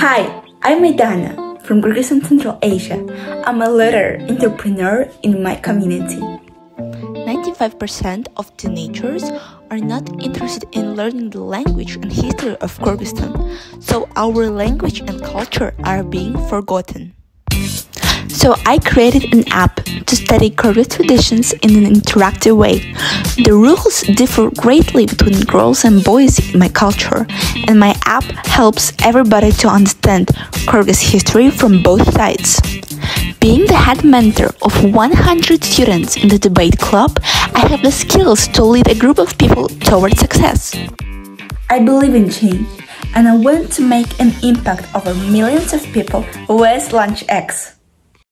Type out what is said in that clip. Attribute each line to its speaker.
Speaker 1: Hi, I'm Aidaana from Kyrgyzstan Central Asia. I'm a leader entrepreneur in my community.
Speaker 2: 95% of teenagers are not interested in learning the language and history of Kyrgyzstan, so our language and culture are being forgotten. So I created an app to study Kyrgyz traditions in an interactive way. The rules differ greatly between girls and boys in my culture, and my app helps everybody to understand Kyrgyz history from both sides. Being the head mentor of 100 students in the debate club, I have the skills to lead a group of people toward success.
Speaker 1: I believe in change, and I want to make an impact over millions of people with LaunchX.